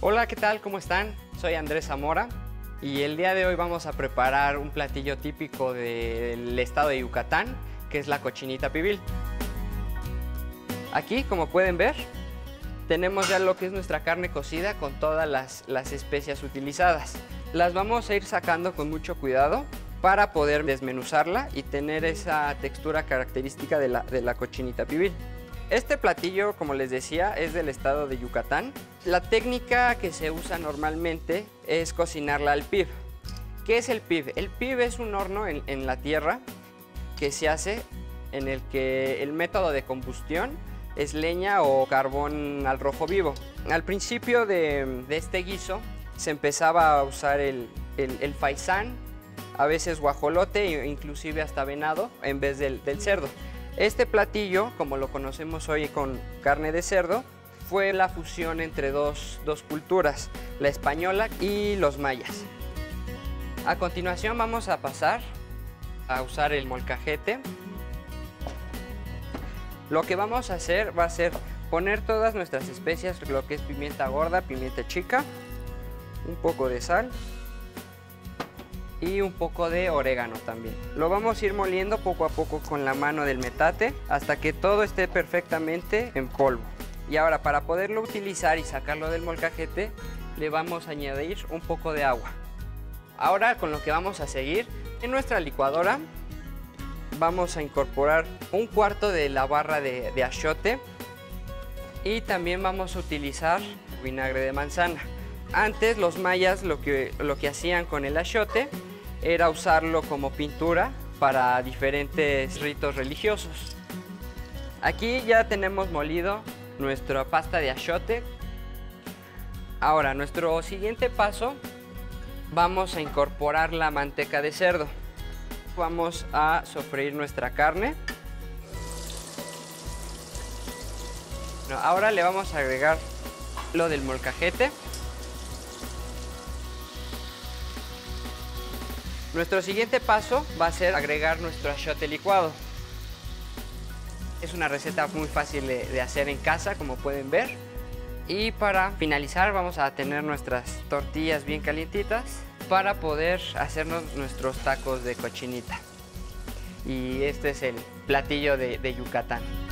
Hola, ¿qué tal? ¿Cómo están? Soy Andrés Zamora y el día de hoy vamos a preparar un platillo típico del estado de Yucatán, que es la cochinita pibil. Aquí, como pueden ver, tenemos ya lo que es nuestra carne cocida con todas las, especias utilizadas. Las vamos a ir sacando con mucho cuidado para poder desmenuzarla y tener esa textura característica de la cochinita pibil. Este platillo, como les decía, es del estado de Yucatán. La técnica que se usa normalmente es cocinarla al pib. ¿Qué es el pib? El pib es un horno en, la tierra que se hace en el que el método de combustión es leña o carbón al rojo vivo. Al principio de, este guiso se empezaba a usar el, faisán, a veces guajolote e inclusive hasta venado en vez del cerdo. Este platillo, como lo conocemos hoy con carne de cerdo, fue la fusión entre dos, dos culturas, la española y los mayas. A continuación vamos a pasar a usar el molcajete. Lo que vamos a hacer va a ser poner todas nuestras especias, lo que es pimienta gorda, pimienta chica, un poco de sal y un poco de orégano también. Lo vamos a ir moliendo poco a poco con la mano del metate hasta que todo esté perfectamente en polvo. Y ahora para poderlo utilizar y sacarlo del molcajete le vamos a añadir un poco de agua. Ahora con lo que vamos a seguir, en nuestra licuadora vamos a incorporar un cuarto de la barra de, de y también vamos a utilizar vinagre de manzana. Antes los mayas lo que, lo que hacían con el achiote era usarlo como pintura para diferentes ritos religiosos. Aquí ya tenemos molido nuestra pasta de achiote. Ahora, nuestro siguiente paso, vamos a incorporar la manteca de cerdo. Vamos a sofreír nuestra carne. ahora le vamos a agregar lo del molcajete. Nuestro siguiente paso va a ser agregar nuestro achiote licuado. Es una receta muy fácil de, hacer en casa, como pueden ver. Y para finalizar vamos a tener nuestras tortillas bien calientitas para poder hacernos nuestros tacos de cochinita. Y este es el platillo de Yucatán.